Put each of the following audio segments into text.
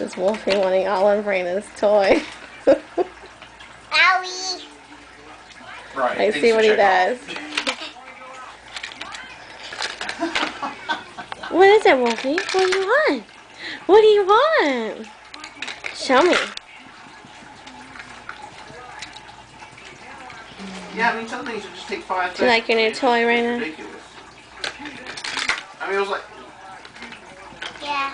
It's Wolfie wanting all of Raina's toy. Owie. Right. I see what he does. What is it, Wolfie? What do you want? What do you want? Show me. Yeah, I mean, some things would just take five seconds. Do you like your new toy, It's Raina? ridiculous. I mean, it was like, Yeah.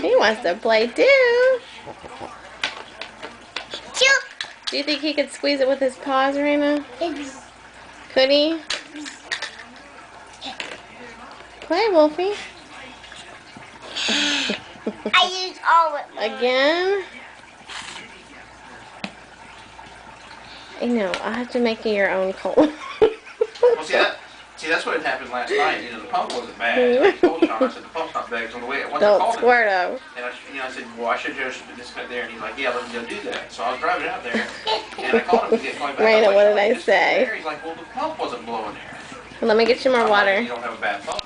He wants to play too. Choo. Do you think he could squeeze it with his paws, Raina? It's Could he? Play, Wolfie. I used all of it. Again? I know, I'll have to make you your own cold. See, that's what had happened last night. You know, the pump wasn't bad. I told Sean, I said, the pump's not bad. on the way, I Don't squirt and I, you know, I said, well, I should just just cut there. And he's like, yeah, let me go do that. So I was driving out there, and I called him to get back. Raina, like, what did I say?" there." He's like, well, the pump wasn't blowing there. Let me get you more I'm like, water. you don't have a bad pump.